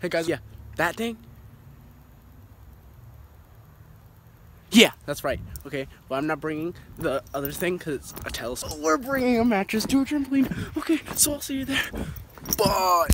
Hey guys, yeah, that thing. Yeah, that's right. Okay, but I'm not bringing the other thing because it's a telescope. Oh, we're bringing a mattress to a trampoline. Okay, so I'll see you there. Bye.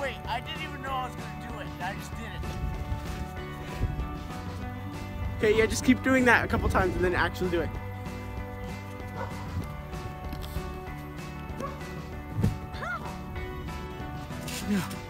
Wait, I didn't even know I was gonna do it. I just did it. Okay, yeah, just keep doing that a couple times and then actually do it. Yeah.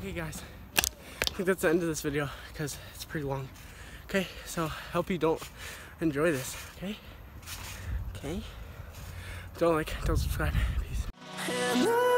Okay, guys. I think that's the end of this video because it's pretty long. Okay, so hope you don't enjoy this. Okay? Okay? Don't like, don't subscribe. Peace.